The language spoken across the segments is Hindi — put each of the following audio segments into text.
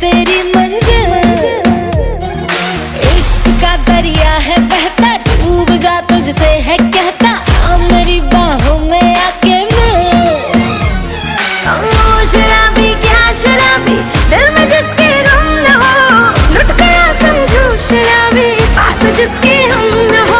तेरी मंजिल। इश्क का दरिया है, बहता डूब जा तुझसे है, कहता मेरी बाहों में आके मिल। शराबी, क्या शराबी, दिल में जिसके न हो, लुट गया समझो, शराबी, पास जिसके हम न हो।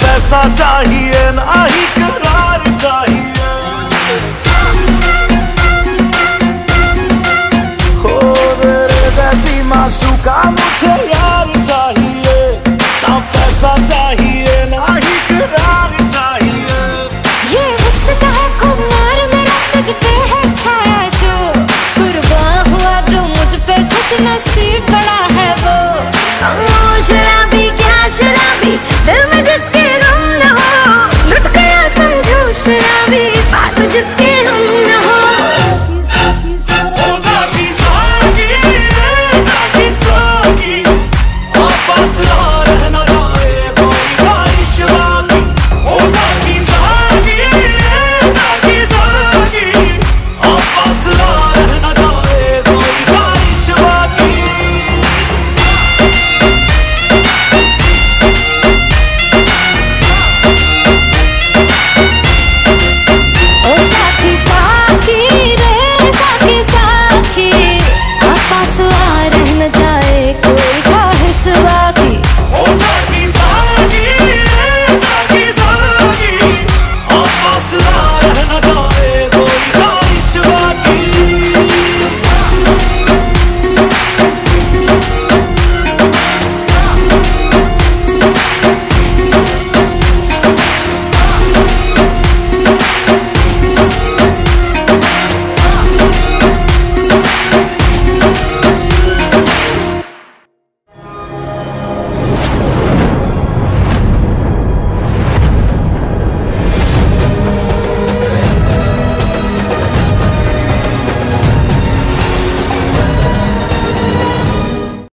पैसा चाहिए, ना ही करार चाहिए। हो तेरे जैसी माशूका मुझे यार चाहिए। ना पैसा चाहिए, ना ही करार चाहिए। ये हुस्न का है खुमार मेरा, तुझ पे है छाया जो। कुर्बान हुआ जो मुझ पे खुश नसीब बड़ा है वो। ओ दिल में जिसके survive